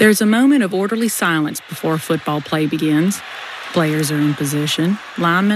There's a moment of orderly silence before football play begins. Players are in position, linemen